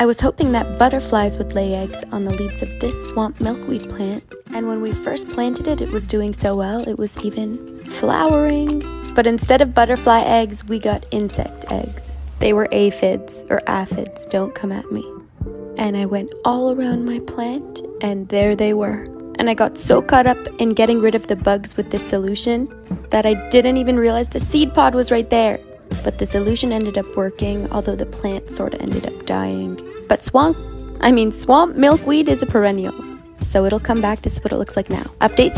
I was hoping that butterflies would lay eggs on the leaves of this swamp milkweed plant, and when we first planted it, it was doing so well, it was even flowering. But instead of butterfly eggs, we got insect eggs. They were aphids or aphids, don't come at me. And I went all around my plant, and there they were. And I got so caught up in getting rid of the bugs with this solution that I didn't even realize the seed pod was right there. But the solution ended up working, although the plant sort of ended up dying. But swamp, I mean, swamp milkweed is a perennial. So it'll come back. This is what it looks like now. Update